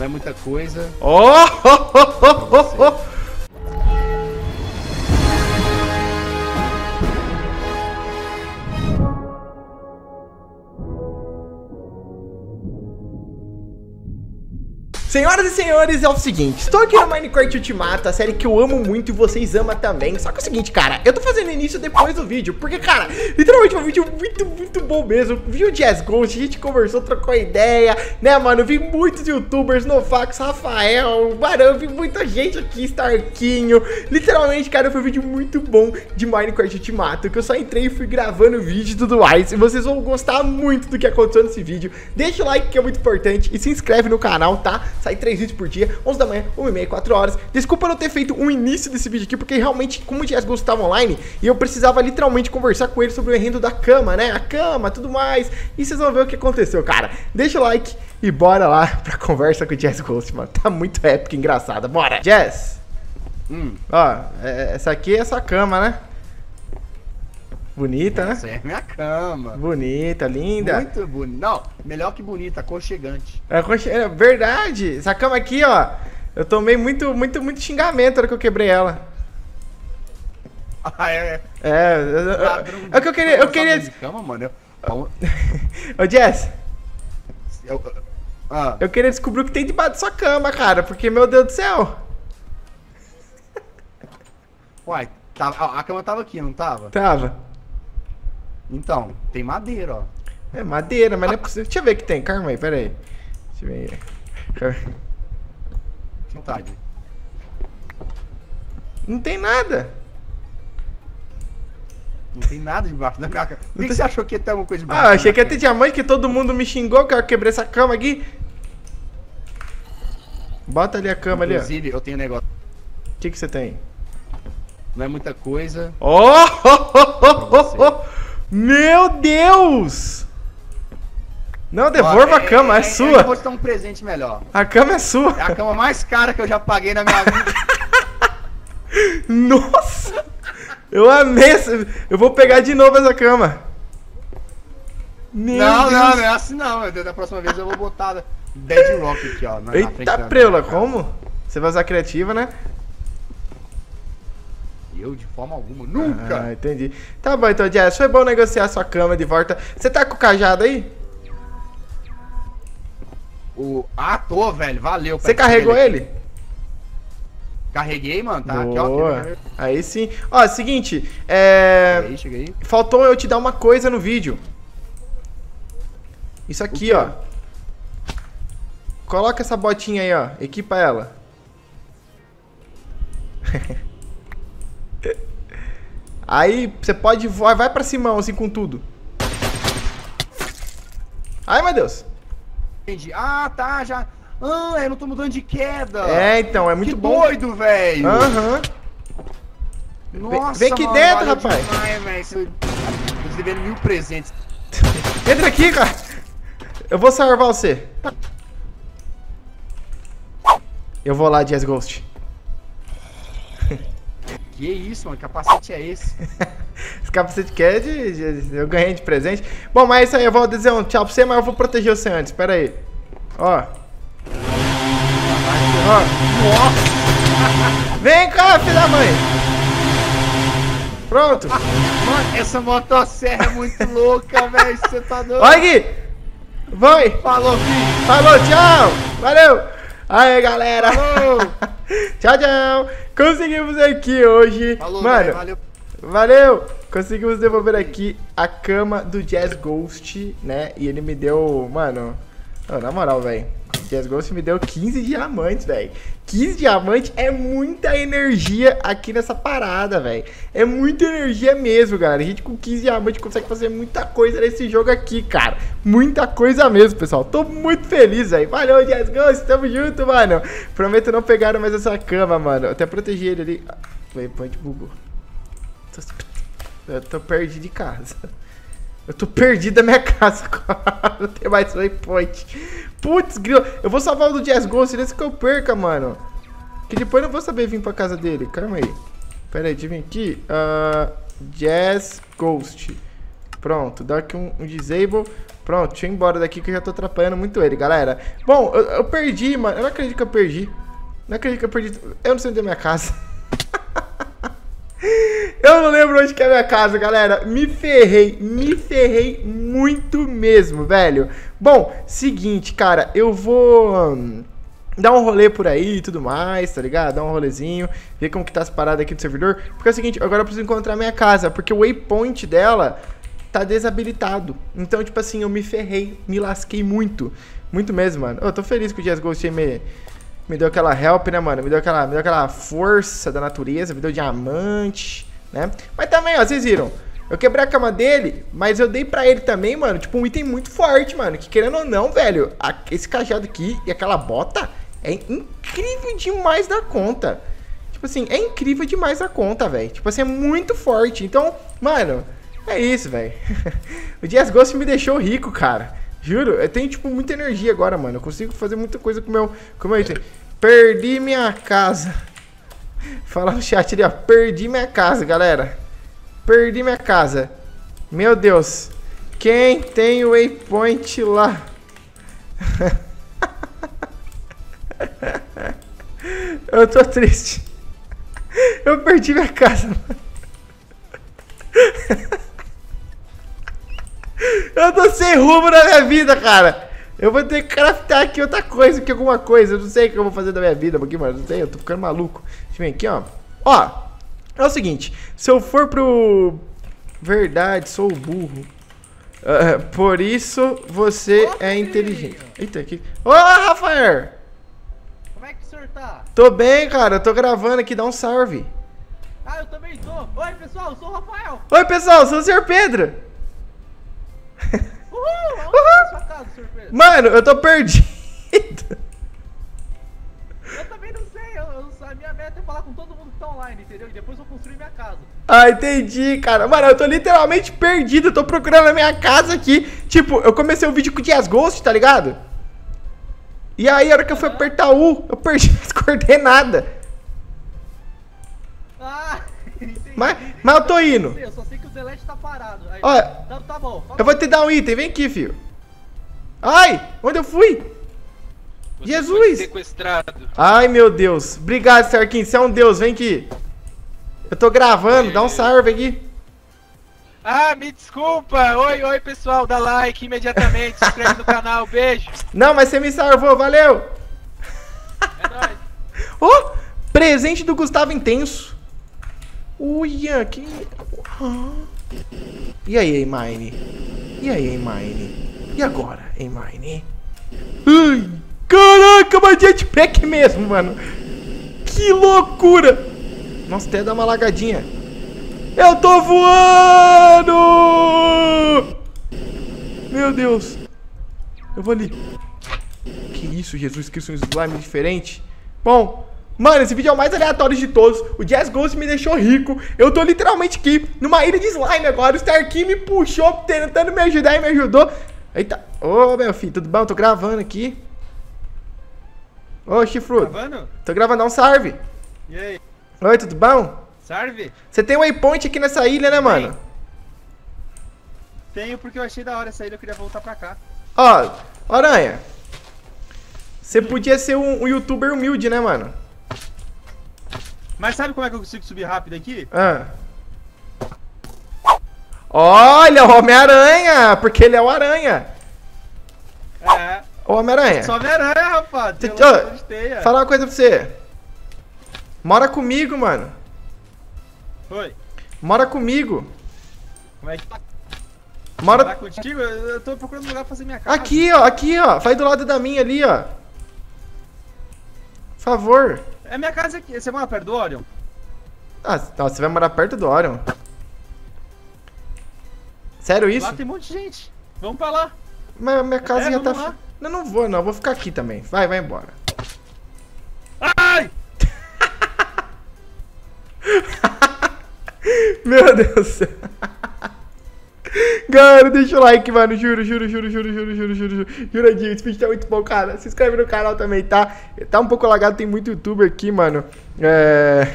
Não é muita coisa. Oh! Senhoras e senhores, é o seguinte, estou aqui no Minecraft Ultimato, a série que eu amo muito e vocês amam também. Só que é o seguinte, cara, eu tô fazendo início depois do vídeo Porque, cara, literalmente um vídeo muito, muito bom mesmo Vi o Jazz Ghost, a gente conversou, trocou ideia, né, mano? Vi muitos youtubers, Nofax, Rafael, eu vi muita gente aqui, Starquinho. Literalmente, cara, foi um vídeo muito bom de Minecraft Ultimato Que eu só entrei e fui gravando vídeo e tudo mais. E vocês vão gostar muito do que aconteceu nesse vídeo. Deixa o like que é muito importante e se inscreve no canal, tá? Sai 3 vídeos por dia, 11 da manhã, 1 e meia, 4 horas. Desculpa não ter feito um início desse vídeo aqui, porque realmente, como o Jazz estava online, e eu precisava literalmente conversar com ele sobre o enredo da cama, né? A cama, tudo mais. E vocês vão ver o que aconteceu, cara. Deixa o like e bora lá pra conversa com o Jazz Ghost, mano. Tá muito épico e engraçada. Bora! Jazz! Hum. Ó, é, essa aqui é essa cama, né? Bonita, né? Essa é minha cama. Bonita, linda. Muito bonita. Não, melhor que bonita, aconchegante. É, é verdade. Essa cama aqui, ó. Eu tomei muito, muito, muito xingamento na hora que eu quebrei ela. Ah, é. É, é o que eu queria. Eu queria. De cama, mano. Eu... Ô, Jess. Eu... Ah. eu queria descobrir o que tem debaixo da sua cama, cara. Porque, meu Deus do céu. Uai, tava, a cama tava aqui, não tava? Tava. Então, tem madeira, ó. É madeira, mas não é possível. Deixa eu ver o que tem. Calma aí, pera aí. Deixa eu ver aí. Vontade. Não tem nada. Não tem nada debaixo da cama. Por que, tem... você achou que ia ter alguma coisa debaixo? Ah, achei que ia ter diamante, que todo mundo me xingou que eu quebrei essa cama aqui. Bota ali a cama Inclusive, ali, ó. eu tenho um negócio. O que, que você tem? Não é muita coisa. Oh! Meu Deus! Não, devolva Ó, a cama, é, é, sua. Eu vou te dar um presente melhor. A cama é sua. É a cama mais cara que eu já paguei na minha vida. Nossa! Eu amei essa... Eu vou pegar de novo essa cama. Meu não, Deus. não, não é assim não. Da próxima vez eu vou botar Dead Rock aqui, ó. Na, Eita preula, como? Você vai usar criativa, né? Eu, de forma alguma, nunca! Ah, entendi. Tá bom, então, Jess, foi bom negociar sua cama de volta. Você tá com o cajado aí? O... Ah, tô, velho, valeu. Você carregou ele? Carreguei, mano, tá Boa. aqui, ó. Aí sim. Ó, seguinte, é... Cheguei, cheguei. Faltou eu te dar uma coisa no vídeo. Isso aqui, ó. Coloca essa botinha aí, ó. Equipa ela. Aí você pode voar, vai pra cima assim com tudo. Ai, meu Deus. Entendi. Ah, tá, já... Ah, eu não tô mudando de queda. É, então, é muito que bom. doido, velho. Aham. Uhum. Nossa, Vem aqui mano, dentro, rapaz. Demais, véio. Tô devendo mil presentes. Entra aqui, cara. Eu vou salvar você. Eu vou lá, Jazz Ghost. Que isso, mano? Que capacete é esse? esse capacete que é de, de, Eu ganhei de presente. Bom, mas é isso aí, eu vou dizer um tchau pra você, mas eu vou proteger você antes. Pera aí. Ó. Ó. Vem cá, filho da mãe. Pronto. Mano, essa motosserra é muito louca, velho. Você tá doido. Vai, Gui. Vai. Falou, filho. Falou, tchau. Valeu. Aí, galera. tchau, tchau. Conseguimos aqui hoje. Falou, Mano, valeu. Valeu. Conseguimos devolver aqui a cama do Jazz Ghost, né? E ele me deu, mano... Oh, na moral, velho. Jazz Ghost me deu 15 diamantes, velho. 15 diamantes é muita energia aqui nessa parada, velho. É muita energia mesmo, galera. A gente com 15 diamantes consegue fazer muita coisa nesse jogo aqui, cara. Muita coisa mesmo, pessoal. Tô muito feliz, velho. Valeu, Jazz Ghost. Tamo junto, mano. Prometo não pegar mais essa cama, mano. Até protegi ele ali. Waypoint bugou. Eu tô perdido de casa. Eu tô perdido da minha casa agora. Não tem mais waypoint. Putz, grilo. Eu vou salvar o do Jazz Ghost antes que eu perca, mano. Que depois eu não vou saber vir pra casa dele. Calma aí. Pera aí, deixa eu vir aqui. Uh, Jazz Ghost. Pronto, dá aqui um, um disable. Pronto, deixa eu ir embora daqui que eu já tô atrapalhando muito ele, galera. Bom, eu, eu perdi, mano. Eu não acredito que eu perdi. Não acredito que eu perdi. Eu não sei onde é minha casa. Eu não lembro onde que é a minha casa, galera. Me ferrei, me ferrei muito mesmo, velho. Bom, seguinte, cara, eu vou hum, dar um rolê por aí e tudo mais, tá ligado? Dar um rolezinho, ver como que tá as paradas aqui do servidor. Porque é o seguinte, agora eu preciso encontrar minha casa, porque o waypoint dela tá desabilitado. Então, tipo assim, eu me ferrei, me lasquei muito. Muito mesmo, mano. Eu tô feliz que o Jazz Ghost me, me deu aquela help, né, mano? Me deu aquela, me deu aquela força da natureza, me deu diamante, né? Mas também, ó, vocês viram. Eu quebrei a cama dele, mas eu dei pra ele também, mano, tipo, um item muito forte, mano. Que querendo ou não, velho, a, esse cajado aqui e aquela bota é incrível demais da conta. Tipo assim, é incrível demais da conta, velho. Tipo assim, é muito forte. Então, mano, é isso, velho. o Jazz Ghost me deixou rico, cara. Juro, eu tenho, tipo, muita energia agora, mano. Eu consigo fazer muita coisa com meu, com meu item. Perdi minha casa. Fala no chat ali, ó. Perdi minha casa, galera. Perdi minha casa. Meu Deus. Quem tem o waypoint lá? Eu tô triste. Eu perdi minha casa. Eu tô sem rumo na minha vida, cara. Eu vou ter que craftar aqui outra coisa, que alguma coisa. Eu não sei o que eu vou fazer da minha vida, porque, mano, não sei, eu tô ficando maluco. Deixa eu ver aqui, ó. Ó, é o seguinte. Se eu for pro... Verdade, sou burro. Uh, por isso, você é inteligente. Eita, aqui. Ô, Rafael! Como é que o senhor tá? Tô bem, cara. Eu tô gravando aqui. Dá um salve. Ah, eu também tô. Oi, pessoal, eu sou o Rafael. Oi, pessoal. Sou o Sr. Pedro. Uhul! A sua casa, Pedro? Mano, eu tô perdido. Eu também não sei. Eu, a minha meta é falar com todo mundo que tá online, entendeu? E depois eu construir minha casa. Ah, entendi, cara. Mano, eu tô literalmente perdido. Eu tô procurando a minha casa aqui. Tipo, eu comecei o vídeo com o Dias Ghost, tá ligado? E aí, a hora que eu fui apertar U, eu perdi as coordenadas. Ah, entendi. Mas- mas eu tô indo. Eu só sei que o delete tá parado. Aí, Ó, tá, tá bom. fala Eu vou te dar um item. Vem aqui, filho. Ai, onde eu fui? Você Jesus! foi sequestrado. Ai, meu Deus. Obrigado, Starkin. Você é um deus. Vem aqui. Eu tô gravando. Dá um salve aqui. Ah, me desculpa. Oi, oi, pessoal. Dá like imediatamente. Se inscreve no canal. Beijo. Não, mas você me salvou. Valeu. É nóis. Ó, presente do Gustavo Intenso. Uia, que... Ah. E aí, Mine? E aí, Mine? E agora, Mine? Ai, caraca, uma jetpack mesmo, mano. Que loucura. Nossa, até dá uma lagadinha. Eu tô voando! Meu Deus. Eu vou ali. Que isso, Jesus Cristo, um slime diferente. Bom, mano, esse vídeo é o mais aleatório de todos. O Jazz Ghost me deixou rico. Eu tô literalmente aqui, numa ilha de slime agora. O Starkey me puxou, tentando me ajudar e me ajudou. Eita. Ô, meu filho, tudo bom? Tô gravando aqui. Ô, Chifrudo. Gravando? Tô gravando, um salve. E aí? Oi, tudo bom? Serve? Você tem um waypoint aqui nessa ilha, né, mano? Tenho porque eu achei da hora essa ilha, eu queria voltar pra cá. Ó, Aranha. Você podia ser um, um youtuber humilde, né, mano? Mas sabe como é que eu consigo subir rápido aqui? Ah. Olha, o Homem-Aranha! Porque ele é o Aranha. É. Ô, Homem-Aranha. Só Homem-Aranha, rapaz. Te- teia. Falar uma coisa pra você. Mora comigo, mano. Oi. Mora comigo. Como é que tá? Mora. Tá contigo? Eu tô procurando um lugar pra fazer minha casa. Aqui, ó. Aqui, ó. Vai do lado da minha ali, ó. Por favor. É minha casa aqui. Você mora perto do Orion? Ah, não, você vai morar perto do Orion. Sério isso? Lá tem um monte de gente. Vamos pra lá. Mas minha casa É, já tá. vamos lá. Não, não vou, não. Vou ficar aqui também. Vai, vai embora. Ai! Meu Deus do céu. Galera, deixa o like, mano. Juro, juro, juro, juro, juro, juro, juro, juro. Juradinho, esse vídeo tá muito bom, cara. Se inscreve no canal também, tá? Tá um pouco lagado, tem muito youtuber aqui, mano. É.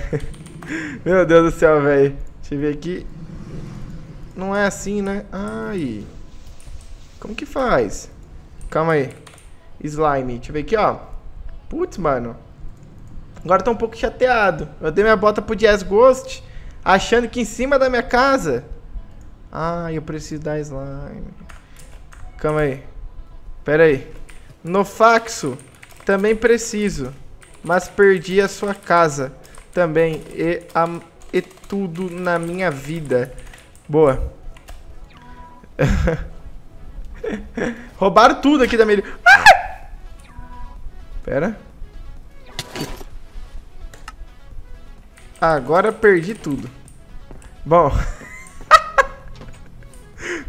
Meu Deus do céu, velho. Deixa eu ver aqui. Não é assim, né? Ai. Como que faz? Calma aí. Slime. Deixa eu ver aqui, ó. Putz, mano. Agora tô um pouco chateado. Eu dei minha bota pro Jazz Ghost, achando que em cima da minha casa... Ah, eu preciso dar slime. Calma aí. Pera aí. No faxo, também preciso. Mas perdi a sua casa também. E, a, e tudo na minha vida. Boa. Roubaram tudo aqui da minha... Ah! Pera. Agora perdi tudo. Bom.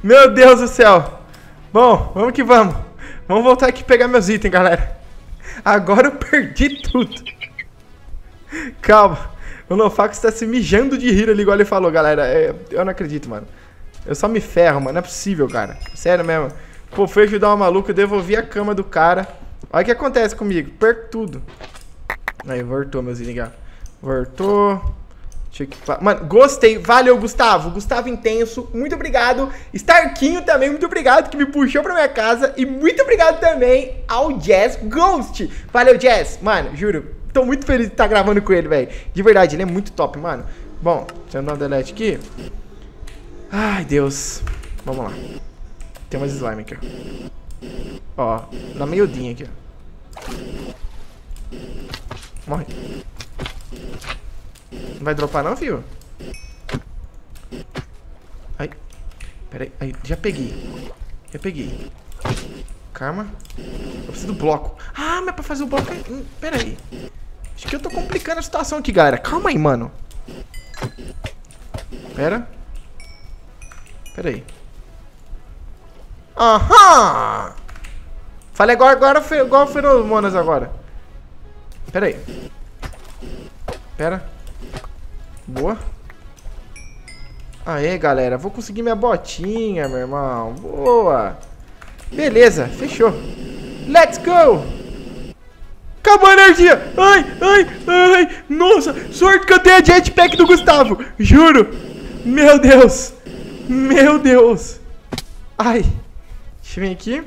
Meu Deus do céu. Bom, vamos que vamos. Vamos voltar aqui pegar meus itens, galera. Agora eu perdi tudo. Calma. O Nofax está se mijando de rir ali, igual ele falou, galera. É, eu não acredito, mano. Eu só me ferro, mano. Não é possível, cara. Sério mesmo. Pô, foi ajudar uma maluca, eu devolvi a cama do cara. Olha o que acontece comigo. Perco tudo. Aí, voltou, meus itens, Voltou. Mano, gostei. Valeu, Gustavo. Gustavo Intenso, muito obrigado. Starquinho também, muito obrigado que me puxou pra minha casa. E muito obrigado também ao Jazz Ghost. Valeu, Jazz. Mano, juro, tô muito feliz de estar gravando com ele, velho. De verdade, ele é muito top, mano. Bom, deixa eu dar um delete aqui. Ai, Deus. Vamos lá. Tem mais slime aqui, ó. Ó, na meiudinha aqui, ó. Morre. Não vai dropar não, filho? Ai. Pera aí. aí. Já peguei. Já peguei. Calma. Eu preciso do bloco. Ah, mas pra fazer o bloco... Hum, pera aí. Acho que eu tô complicando a situação aqui, galera. Calma aí, mano. Pera. Pera aí. Aham! Falei agora, agora igual Feromonas agora. Pera aí. Pera. Boa. Aê, galera. Vou conseguir minha botinha, meu irmão. Boa. Beleza, fechou. Let's go! Acabou a energia! Ai, ai, ai! Nossa, sorte que eu tenho a jetpack do Gustavo! Juro! Meu Deus! Meu Deus! Ai! Deixa eu vir aqui.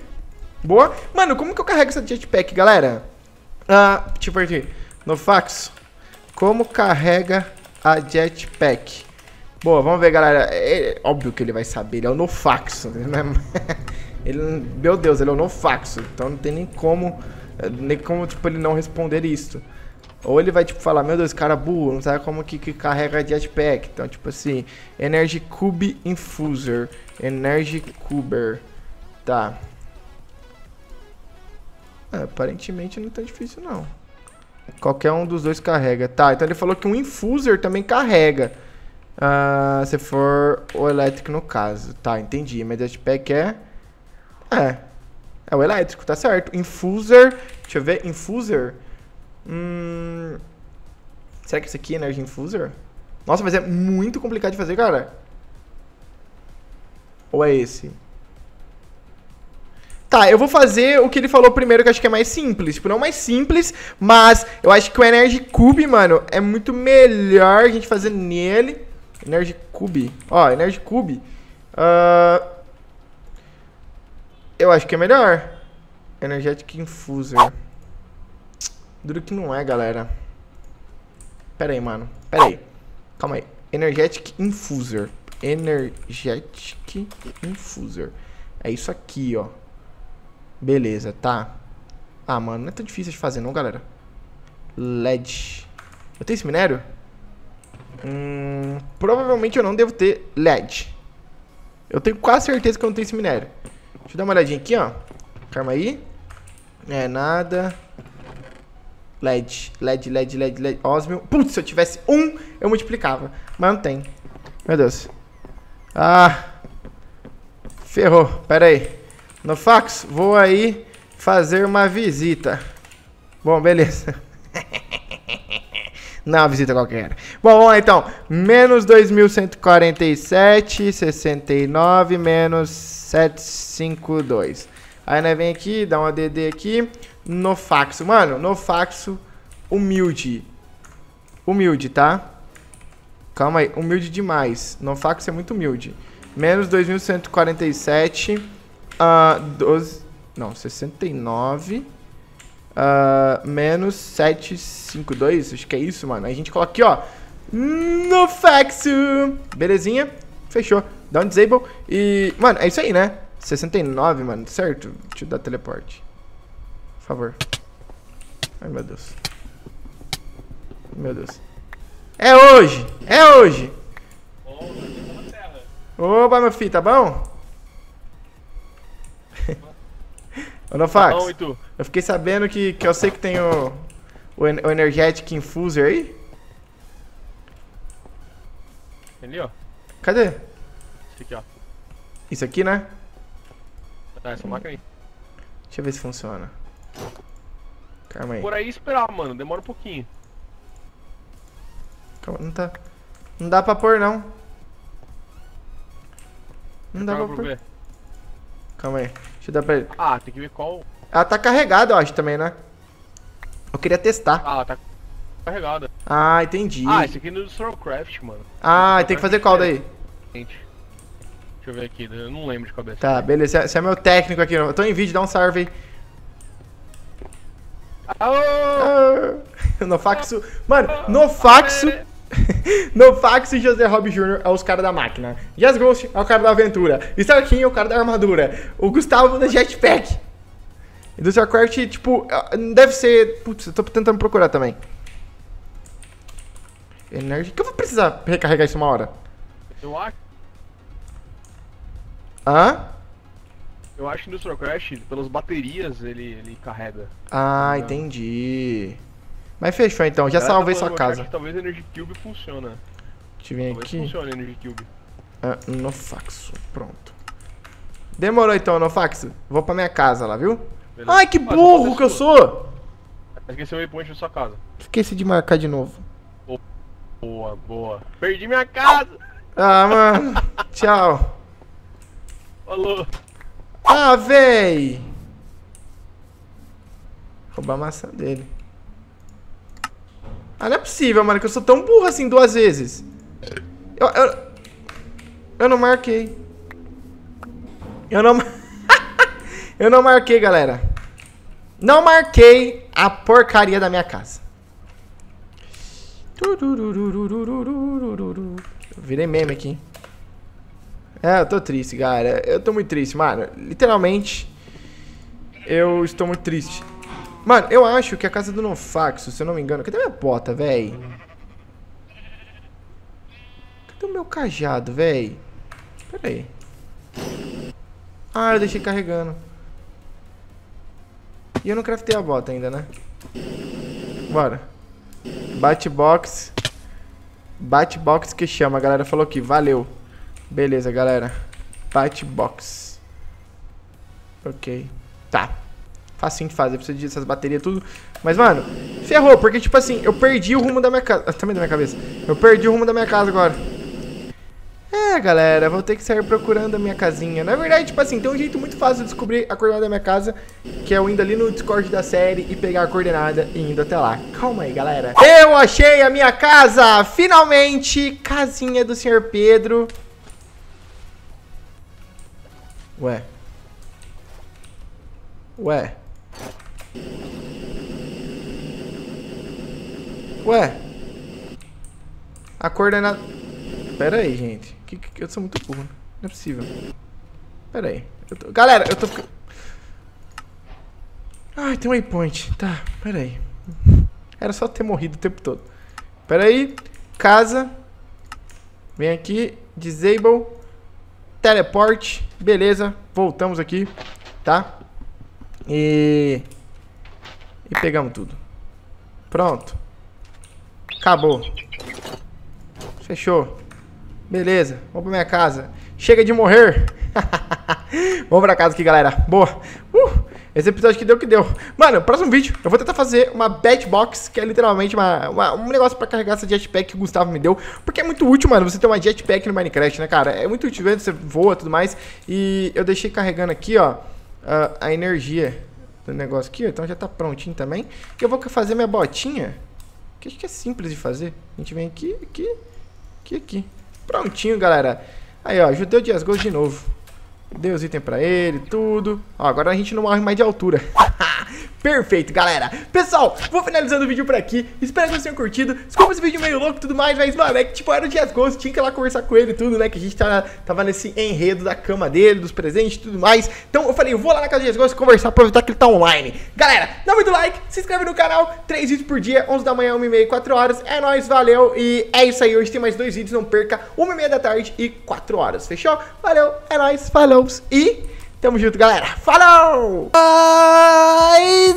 Boa. Mano, como que eu carrego essa jetpack, galera? Ah, deixa eu aqui. No fax. Como carrega a jetpack. Boa, vamos ver, galera. É, óbvio que ele vai saber, ele é o nofaxo. É ele, meu Deus, ele é o nofaxo. Então não tem nem como, nem como, tipo, ele não responder isso. Ou ele vai, tipo, falar, meu Deus, cara burro, não sabe como que, que carrega jetpack. Então, tipo assim, Energy Cube Infuser. Energy Cuber. Tá. É, aparentemente não tá difícil, não. Qualquer um dos dois carrega. Tá, então ele falou que um infuser também carrega. Uh, se for o elétrico no caso. Tá, entendi. Mas jetpack é... É. É o elétrico, tá certo. Infuser... Deixa eu ver. Infuser... Hum... Será que esse aqui é Energy Infuser? Nossa, mas é muito complicado de fazer, cara. Ou é esse? Tá, eu vou fazer o que ele falou primeiro, que eu acho que é mais simples. Tipo, não mais simples, mas eu acho que o Energy Cube, mano, é muito melhor a gente fazer nele. Energy Cube. Ó, Energy Cube. Uh, eu acho que é melhor. Energetic Infuser. Duro que não é, galera. Pera aí, mano. Pera aí. Calma aí. Energetic Infuser. Energetic Infuser. É isso aqui, ó. Beleza, tá. Ah, mano, não é tão difícil de fazer não, galera. LED. Eu tenho esse minério? Hum, provavelmente eu não devo ter LED. Eu tenho quase certeza que eu não tenho esse minério. Deixa eu dar uma olhadinha aqui, ó. Calma aí. É, nada. LED, LED, LED, LED, LED. Osmio. Putz, se eu tivesse um, eu multiplicava. Mas não tem. Meu Deus. Ah. Ferrou. Pera aí. No fax, vou aí fazer uma visita. Bom, beleza. Não, visita qualquer. Bom, vamos lá então. Menos 2.147, 69, menos 752. Aí nós vem aqui, dá uma DD aqui. No faxo. Mano, no faxo, humilde. Humilde, tá? Calma aí, humilde demais. No faxo é muito humilde. Menos 2147. Uh, 12. Não, 69. Uh, menos 752. Acho que é isso, mano. Aí a gente coloca aqui, ó. No faxo. Belezinha. Fechou. Dá um disable. E, mano, é isso aí, né? 69, mano. Certo? Deixa eu dar teleporte. Por favor. Ai, meu Deus. Meu Deus. É hoje! É hoje! Opa, meu filho, tá bom? Ô, Nofax, Bom, eu fiquei sabendo que, que eu sei que tem o, o, o Energetic Infuser aí. Ali, ó. Cadê? Esse aqui, ó. Isso aqui, né? Tá, essa máquina aí. Deixa eu ver se funciona. Calma aí. Por aí esperar, mano. Demora um pouquinho. Calma, não tá. Não dá pra pôr, não. Não dá Joga pra pôr. B. Calma aí. Deixa eu dar pra ele. Ah, tem que ver qual. Ela tá carregada, eu acho, também, né? Eu queria testar. Ah, tá carregada. Ah, entendi. Ah, esse aqui é do Starcraft, mano. Ah, tem que fazer qual daí? Gente. Deixa eu ver aqui, eu não lembro de cabeça. Tá, beleza. Você é meu técnico aqui. Eu tô em vídeo, dá um salve aí. Aô! Ah, no faxo. Mano, no faxo. no faxo e José Rob Jr. é os caras da máquina. Jazz Ghost é o cara da aventura. Starkin é o cara da armadura. O Gustavo da jetpack. Do Starcraft, tipo, deve ser. Putz, eu tô tentando procurar também. Energy. Que eu vou precisar recarregar isso uma hora? Eu acho, Hã? eu acho que no Starcraft, pelas baterias, ele, ele carrega. Ah, entendi. Mas fechou então, já Galera, salvei tá sua casa. que Talvez Energy Cube funciona. Deixa eu vir Talvez aqui. funcione Energy Cube. Ah, no faxo, pronto. Demorou então, no faxo. Vou pra minha casa lá, viu? Beleza. Ai, que Ah, burro você que eu sou! Esqueceu o waypoint da sua casa. Esqueci de marcar de novo. Boa, boa. Perdi minha casa! Ah, mano. Tchau. Falou! Ah, véi. Roubar a maçã dele. Ah, não é possível, mano, que eu sou tão burro assim duas vezes. Eu, eu, eu não marquei. Eu não... eu não marquei, galera. Não marquei a porcaria da minha casa. Virei meme aqui. É, eu tô triste, cara. Eu tô muito triste, mano. Literalmente, eu estou muito triste. Mano, eu acho que a casa do Nofaxo, se eu não me engano... Cadê minha bota, véi? Cadê o meu cajado, véi? Pera aí. Ah, eu deixei carregando. E eu não craftei a bota ainda, né? Bora. Batbox. Batbox que chama. A galera falou aqui. Valeu. Beleza, galera. Batbox. Ok. Tá. Facinho de fazer. Precisa dessas baterias tudo. Mas, mano, ferrou. Porque, tipo assim, eu perdi o rumo da minha casa. Ah, Também da minha cabeça. Eu perdi o rumo da minha casa agora. É, galera, vou ter que sair procurando a minha casinha. Na verdade, tipo assim, tem um jeito muito fácil de descobrir a coordenada da minha casa, que é eu indo ali no Discord da série e pegar a coordenada e indo até lá. Calma aí, galera. Eu achei a minha casa! Finalmente! Casinha do Sr. Pedro. Ué. Ué. Ué. A coordenada... Pera aí, gente. Que, que, eu sou muito burro. Não é possível. Pera aí. Eu tô- Galera, eu tô. Ai, tem um waypoint. Tá, pera aí. Era só ter morrido o tempo todo. Pera aí. Casa. Vem aqui. Disable. Teleport. Beleza. Voltamos aqui. Tá? E... E pegamos tudo. Pronto. Acabou. Fechou. Beleza, vamos pra minha casa. Chega de morrer. vamos pra casa aqui, galera. Boa. Uh, esse episódio que deu que deu. Mano, próximo vídeo eu vou tentar fazer uma Batbox, que é literalmente uma, uma- um negócio pra carregar essa jetpack que o Gustavo me deu. Porque é muito útil, mano, você ter uma jetpack no Minecraft, né, cara? É muito útil, você voa e tudo mais. E eu deixei carregando aqui, ó, a, a energia do negócio aqui. Então já tá prontinho também. E eu vou fazer minha botinha, que acho que é simples de fazer. A gente vem aqui, aqui, aqui, aqui. Prontinho, galera. Aí, ó, ajudei o Dias Gold de novo. Dei os itens pra ele, tudo. Ó, agora a gente não morre mais de altura. Perfeito, galera. Pessoal, vou finalizando o vídeo por aqui. Espero que vocês tenham curtido. Desculpa esse vídeo meio louco e tudo mais, mas, mano, é que, tipo, era o Dias Ghost. Tinha que ir lá conversar com ele e tudo, né? Que a gente tava, tava nesse enredo da cama dele, dos presentes e tudo mais. Então, eu falei, eu vou lá na casa do Dias Ghost conversar, aproveitar que ele tá online. Galera, dá muito like, se inscreve no canal. Três vídeos por dia, 11 da manhã, 1 e meia, 4 horas. É nóis, valeu. E é isso aí. Hoje tem mais dois vídeos, não perca. 1 e meia da tarde e 4 horas. Fechou? Valeu, é nóis, falou e... Tamo junto, galera. Falou! Ai,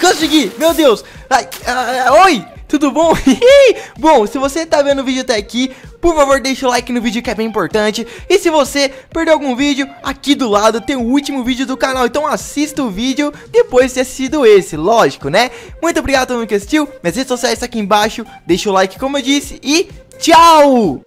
consegui! Meu Deus! Ai, ai, oi! Tudo bom? bom, se você tá vendo o vídeo até aqui, por favor deixa o like no vídeo que é bem importante E se você perdeu algum vídeo, aqui do lado tem o último vídeo do canal Então assista o vídeo depois de ter assistido esse, lógico, né? Muito obrigado a todo mundo que assistiu, minhas redes sociais estão aqui embaixo Deixa o like como eu disse e tchau!